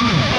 Yeah.